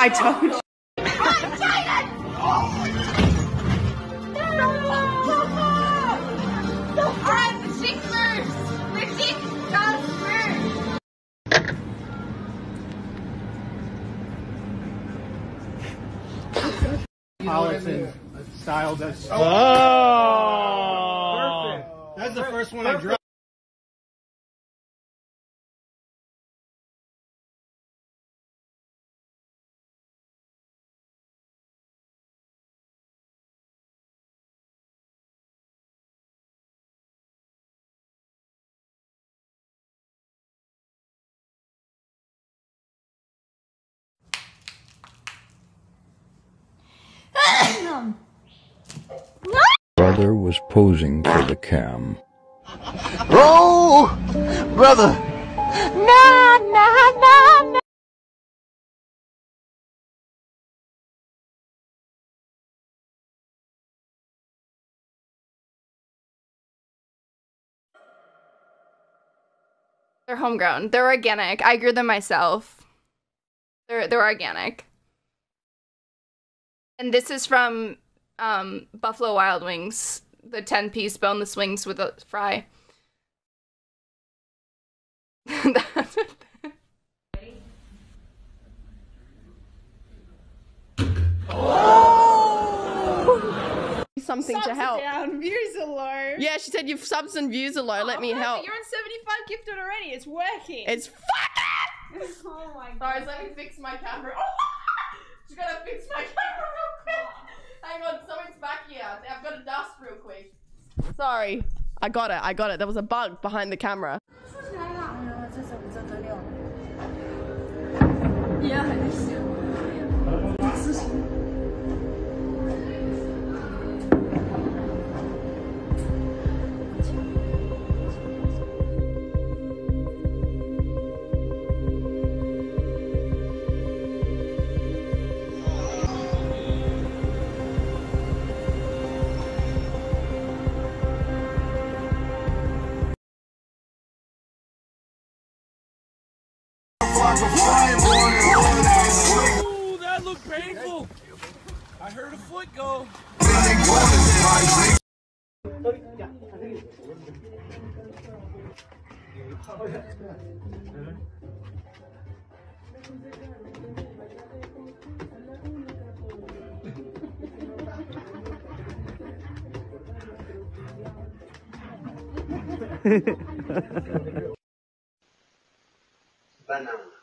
I told you. I'm tired! Alright, the chick first! The chick goes first! Allison styled us. Oh! That's the first one I dropped. Brother was posing for the cam. Oh, brother. They're homegrown. They're organic. I grew them myself. They're they're organic. And this is from um, Buffalo Wild Wings, the ten piece boneless wings with a fry. That's what- something to help. Down, views are low. Yeah, she said your subs and views are low. Let me Perfect, help. You're on 75 gifted already. It's working. It's fucking. oh my god. Sorry, let me fix my camera. Just gonna fix my camera real quick. Hang on, something's back here. I've got to dust real quick. Sorry. I got it. I got it. There was a bug behind the camera. Ooh, that looked painful. I heard a foot go. Banana.